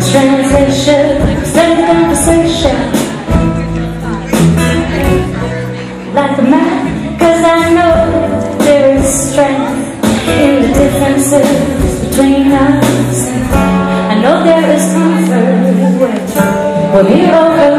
Translation, study conversation. Like a map, cause I know there is strength In the differences between us. I know there is comfort when we overlap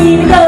你